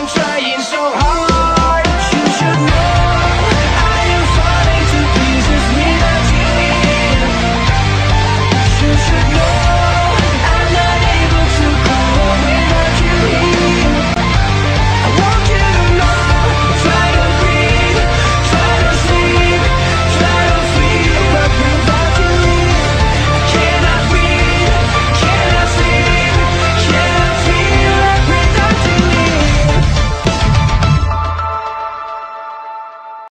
I'm trying